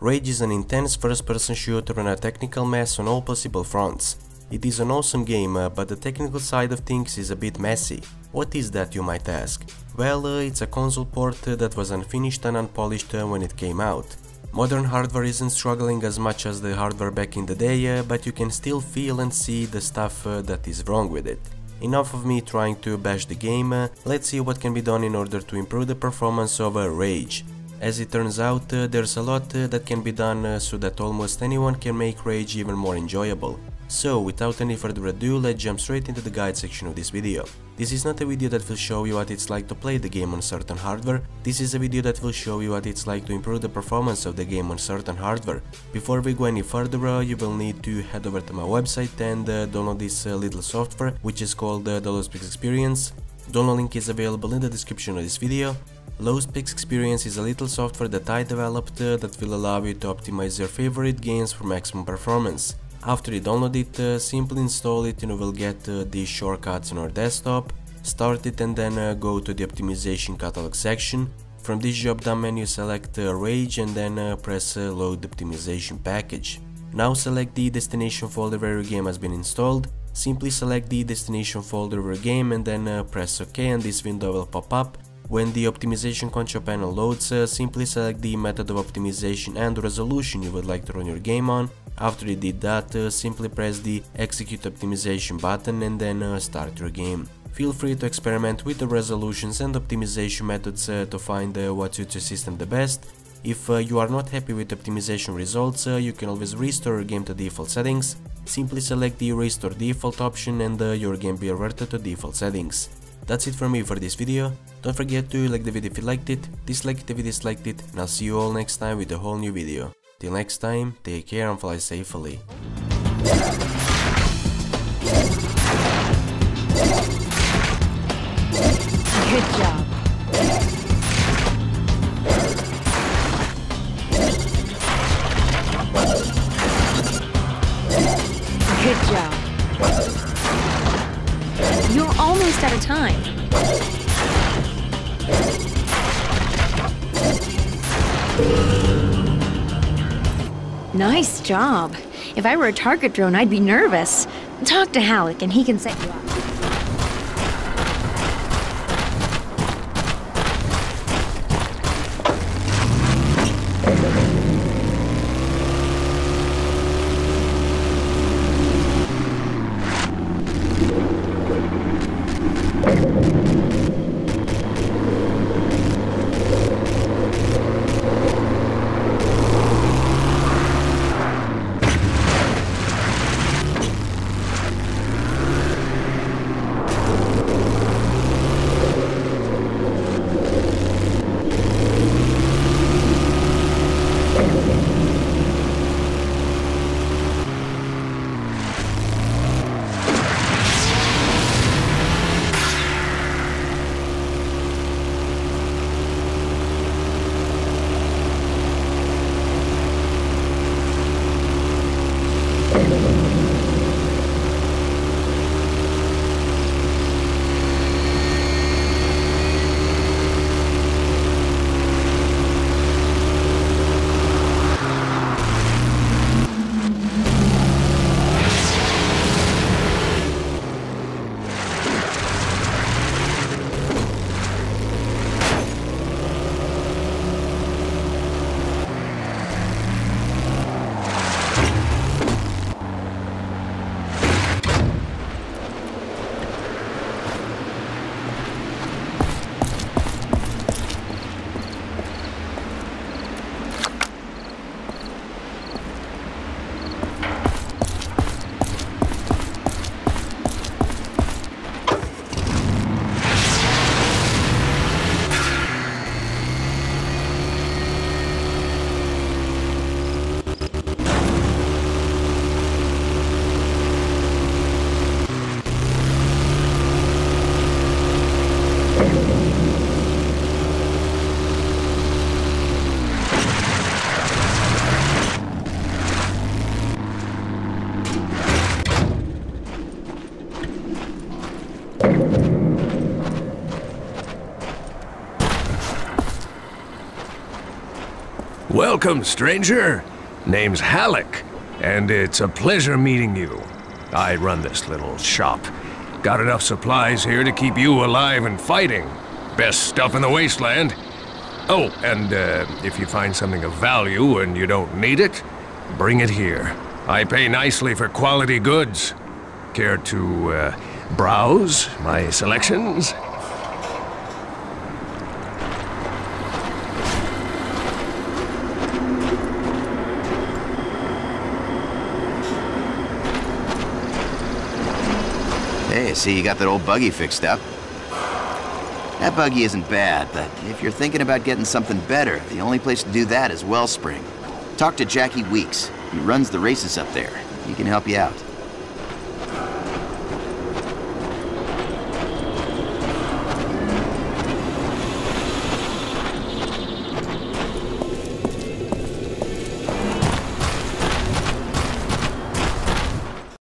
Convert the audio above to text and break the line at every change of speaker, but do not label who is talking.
Rage is an intense first-person shooter and a technical mess on all possible fronts. It is an awesome game, uh, but the technical side of things is a bit messy. What is that you might ask? Well, uh, it's a console port uh, that was unfinished and unpolished uh, when it came out. Modern hardware isn't struggling as much as the hardware back in the day, but you can still feel and see the stuff that is wrong with it. Enough of me trying to bash the game, let's see what can be done in order to improve the performance of Rage. As it turns out, uh, there's a lot uh, that can be done uh, so that almost anyone can make Rage even more enjoyable. So, without any further ado, let's jump straight into the guide section of this video. This is not a video that will show you what it's like to play the game on certain hardware, this is a video that will show you what it's like to improve the performance of the game on certain hardware. Before we go any further, uh, you will need to head over to my website and uh, download this uh, little software, which is called the Low Specs Experience. Download link is available in the description of this video. Low Specs Experience is a little software that I developed uh, that will allow you to optimize your favorite games for maximum performance. After you download it, uh, simply install it and you will get uh, these shortcuts on your desktop. Start it and then uh, go to the optimization catalog section. From this drop-down menu select uh, Rage and then uh, press load optimization package. Now select the destination folder where your game has been installed. Simply select the destination folder of your game and then press OK and this window will pop up when the optimization control panel loads, uh, simply select the method of optimization and resolution you would like to run your game on. After you did that, uh, simply press the execute optimization button and then uh, start your game. Feel free to experiment with the resolutions and optimization methods uh, to find uh, what suits your system the best. If uh, you are not happy with optimization results, you can always restore your game to default settings. Simply select the restore default option and your game will revert to default settings. That's it from me for this video. Don't forget to like the video if you liked it, dislike it if you disliked it, and I'll see you all next time with a whole new video. Till next time, take care and fly safely.
Good job. Time. Nice job. If I were a target drone, I'd be nervous. Talk to Halleck and he can set you up.
Welcome, stranger. Name's Halleck, and it's a pleasure meeting you. I run this little shop. Got enough supplies here to keep you alive and fighting. Best stuff in the wasteland. Oh, and uh, if you find something of value and you don't need it, bring it here. I pay nicely for quality goods. Care to uh, browse my selections?
Hey, see you got that old buggy fixed up. That buggy isn't bad, but if you're thinking about getting something better, the only place to do that is Wellspring. Talk to Jackie Weeks. He runs the races up there. He can help you out.